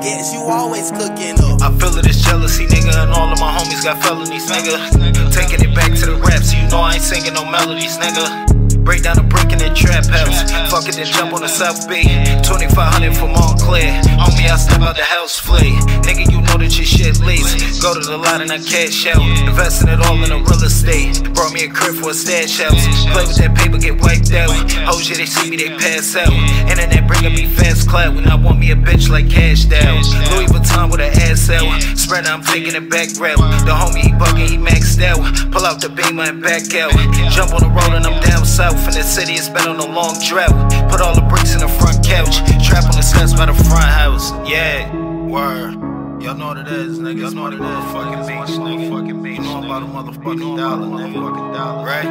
guess you always cooking up. I feel it, it's jealousy, nigga, and all of my homies got felonies, nigga. Taking it back to the rap, so you know I ain't singing no melodies, nigga. Break down a brick in the trap house. Fuck it, then jump on the South Bay. 2500 for Montclair. Homie, I step out the house flay. Go to the lot and I cash out. Investing it all in a real estate. Brought me a crib for a stash house. Play with that paper, get wiped out. Hoes, yeah, they see me, they pass out. Internet bringing me fast clout when I want me a bitch like cash down. Louis Vuitton with an ass out. Spreader, I'm taking it back route. The homie, he bugging, he maxed out. Pull out the beamer and back out. Jump on the road and I'm down south south in the city, it's been on a long drought. Put all the bricks in the front couch, trap on the steps by the front house. Yeah, word. Y'all know what it is, nigga. Y'all know what it is. Fucking beach, nigga. Fucking beach. You know about a motherfucking dollar, nigga. Motherfucking dollar, right?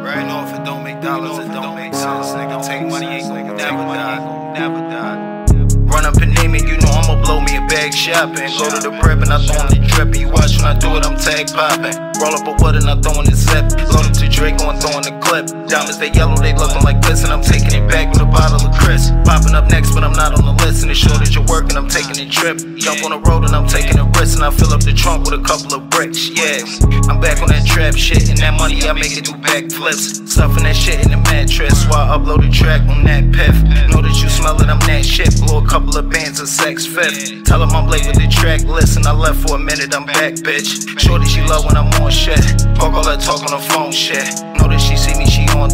Right? You know if it don't make dollars, it don't make sense, nigga. Take money ain't gonna never die. Never die. Run up and name it, you know I'ma blow bag shopping. Go to the crib and I throw in the drip. You watch when I do it, I'm tag popping. Roll up a wood and I throw in the zip. Load up to Draco and throw in the clip. Diamonds, they yellow, they looking like this. And I'm taking it back with a bottle of Chris. Popping up next, but I'm not on the list. And it's sure that you're working, I'm taking a trip. Jump on the road and I'm taking a risk. And I fill up the trunk with a couple of bricks. Yeah, I'm back on that trap shit. And that money, I make it do backflips. Stuffing that shit in the mattress. While I upload the track on that piff. Know that you it, I'm that shit. Blow a couple of bands of Saks Fifth. Tell them I'm late with the track list. And I left for a minute, I'm back, bitch. Shorty, she love when I'm on shit. Fuck all that talk on the phone shit. Know that she see me, she on